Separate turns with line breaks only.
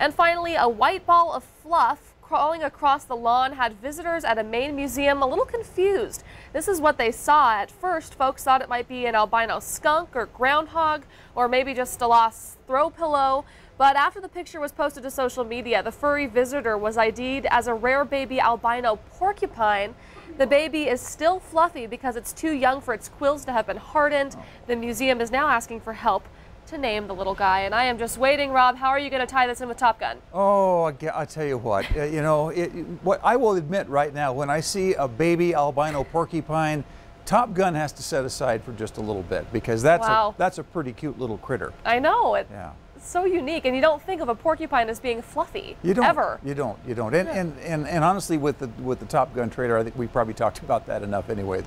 And finally, a white ball of fluff crawling across the lawn had visitors at a Maine museum a little confused. This is what they saw. At first, folks thought it might be an albino skunk or groundhog, or maybe just a lost throw pillow. But after the picture was posted to social media, the furry visitor was ID'd as a rare baby albino porcupine. The baby is still fluffy because it's too young for its quills to have been hardened. The museum is now asking for help to name the little guy. And I am just waiting, Rob. How are you going to tie this in with Top Gun?
Oh, I tell you what, uh, you know, it, what I will admit right now, when I see a baby albino porcupine, Top Gun has to set aside for just a little bit because that's wow. a that's a pretty cute little critter.
I know it. Yeah. So unique, and you don't think of a porcupine as being fluffy.
You don't
ever.
You don't. You don't. And, yeah. and, and and honestly, with the with the Top Gun trailer, I think we probably talked about that enough anyway.